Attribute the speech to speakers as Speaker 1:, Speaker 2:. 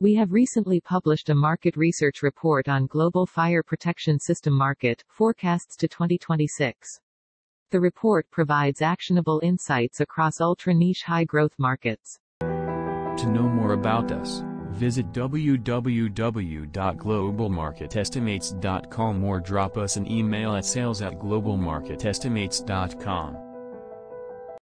Speaker 1: We have recently published a market research report on global fire protection system market forecasts to 2026. The report provides actionable insights across ultra-niche high-growth markets.
Speaker 2: To know more about us, visit www.globalmarketestimates.com or drop us an email at sales at globalmarketestimates.com.